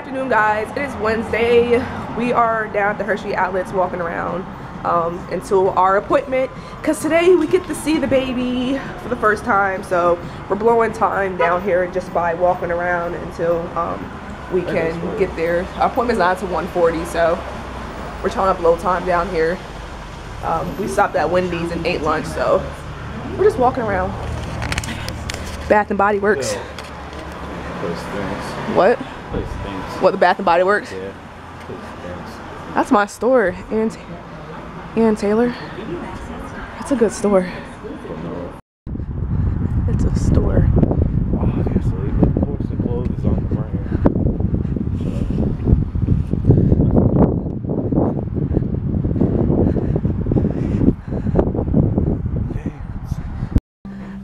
afternoon guys. It is wednesday. We are down at the hershey outlets walking around um, until our appointment because today we get to see the baby for the first time. So we're blowing time down here just by walking around until um, we can get there. Our appointment's not until 1:40, so we're trying to blow time down here. Um, we stopped at wendy's and ate lunch so we're just walking around. Bath and body works. What what the Bath and Body Works? Yeah. That's my store, and and Taylor. That's a good store. It's a store. Of course the clothes is on the brand.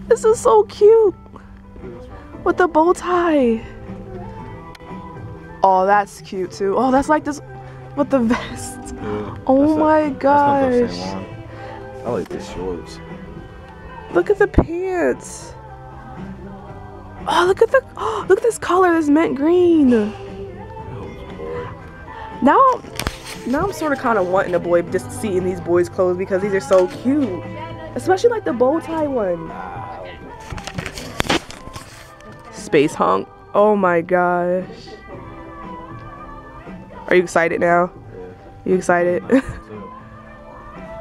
This is so cute with the bow tie. Oh, that's cute too. Oh, that's like this with the vest. Yeah, Oh my not- that's not the same gosh. I like the shorts. Look at the pants. Oh, look at the oh, look at this color, this mint green. Now, now I'm sort of kind of wanting a boy just seeing these boys' clothes because these are so cute, especially like the bow tie one. Space hunk. Oh my gosh. Are you excited now? You excited?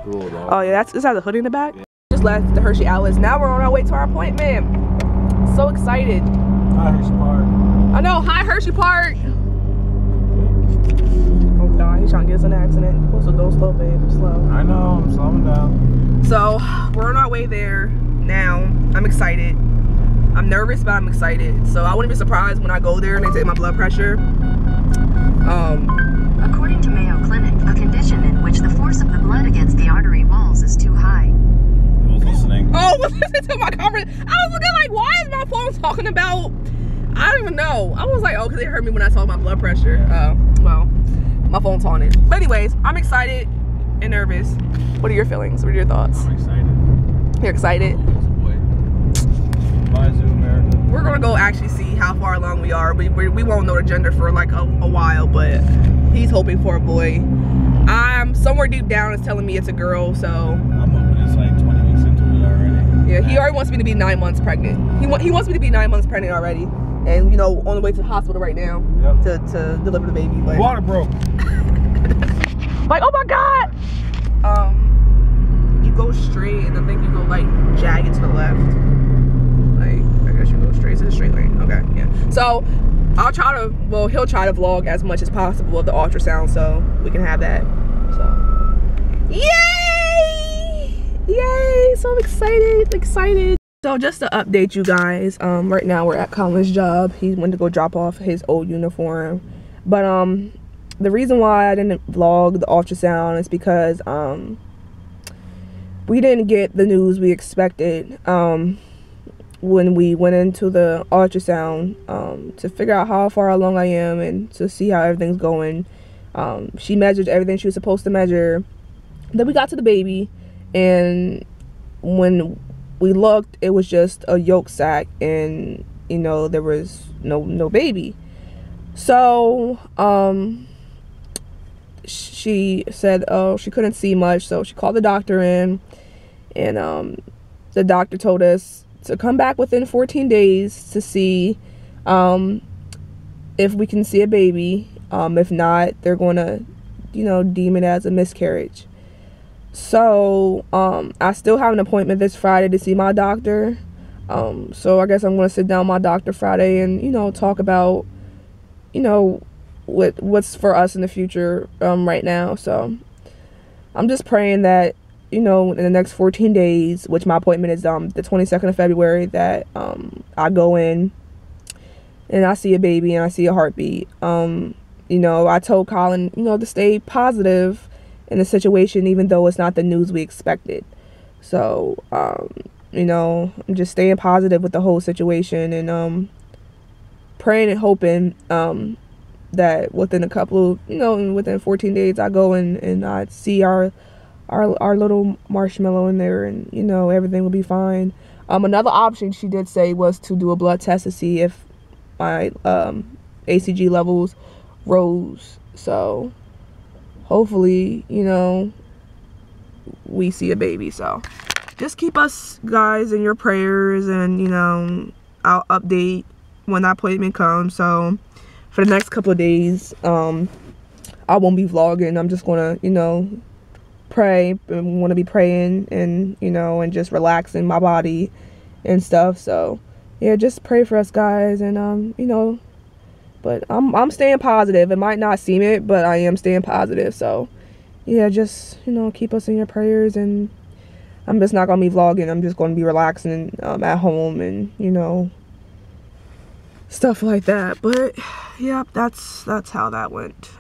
Cool, oh yeah, that's is that the hoodie in the back? Just left the Hershey Outlets. Now we're on our way to our appointment. So excited. Hi, Hershey Park. I know. Hi Hershey Park. Oh God, he's trying to get us an accident. You're supposed to go slow, babe. Slow. I know, I'm slowing down. So we're on our way there now. I'm excited. I'm nervous, but I'm excited. So I wouldn't be surprised when I go there and they take my blood pressure. Um, According to Mayo Clinic, a condition in which the force of the blood against the artery walls is too high. I was listening. oh, was listening to my conversation. I was looking like, why is my phone talking about? I don't even know. I was like, oh, because they heard me when I saw my blood pressure. Uh, well, my phone's on it. But anyways, I'm excited and nervous. What are your feelings? What are your thoughts? I'm excited. You're excited. Bye, Zoo America. We're gonna go actually see how far along we are. We, we, we won't know the gender for like a, a while, but he's hoping for a boy. I'm somewhere deep down is telling me it's a girl, so I'm hoping it's like 20 weeks into it already. yeah, he already wants me to be nine months pregnant. He, wa- he wants me to be nine months pregnant already. And you know, on the way to the hospital right now Yep. to, to deliver the baby. But Water broke. like, oh my god! Um, you go straight and I think you go like jagged to the left. Like, I guess you go straight to the straight lane. Okay, yeah. So I'll try to, well, he'll try to vlog as much as possible of the ultrasound so we can have that. So, yay! Yay! So I'm excited, excited. So just to update you guys, um, right now we're at Colin's job. He went to go drop off his old uniform. But um, the reason why I didn't vlog the ultrasound is because um, we didn't get the news we expected um, when we went into the ultrasound um, to figure out how far along I am and to see how everything's going. Um, she measured everything she was supposed to measure. Then we got to the baby, and when we looked, it was just a yolk sac, and you know there was no no baby. So um, she said, oh, she couldn't see much, so she called the doctor in, and um, the doctor told us to come back within 14 days to see um, if we can see a baby. Um, if not, they're going to, you know, deem it as a miscarriage. So um, I still have an appointment this Friday to see my doctor. Um, so I guess I'm going to sit down with my doctor Friday and, you know, talk about, you know, what what's for us in the future um, right now. So I'm just praying that you know in the next 14 days, which my appointment is um the 22nd of February, that um I go in and I see a baby and I see a heartbeat. Um, you know, I told Colin, you know, to stay positive in the situation, even though it's not the news we expected. So, um, you know, I'm just staying positive with the whole situation and um praying and hoping um that within a couple of you know within 14 days i go and and i see our our our little marshmallow in there and you know everything will be fine um another option she did say was to do a blood test to see if my um hCG levels Rose. So hopefully, you know, we see a baby. So just keep us guys in your prayers and you know, I'll update when that appointment comes. So for the next couple of days, um I won't be vlogging. I'm just gonna, you know, pray and want to be praying and you know and just relaxing my body and stuff. So yeah, just pray for us guys and um, you know, but I'm I'm staying positive. It might not seem it, but I am staying positive. So yeah, just you know, keep us in your prayers and I'm just not gonna be vlogging. I'm just gonna be relaxing um, at home and you know stuff like that. But yeah, that's that's how that went.